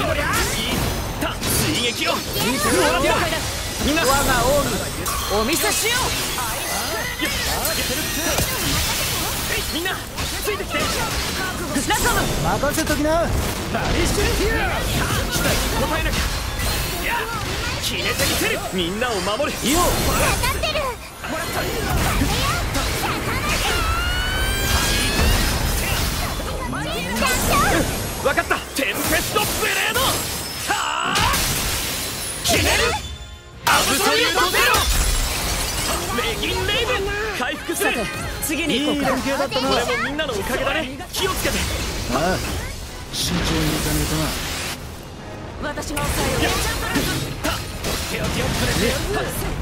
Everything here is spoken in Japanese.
そりゃ。いった追撃を。了解だみんな我が王にお見せしよよっえいみんなついてきて。うラカム任せときな。何してる？期待に応えなきゃ。いや決めてみせる。みんなを守る。よ。かかってる。わかった。テンペアブソリュートゼロレギンレイブン。回復するさて次にいい連行こうか携だったな。これもみんなのおかげだ。ね気をつけてああ慎重にいかねえとな。私が抑えよう手を。くれてどこ見てるの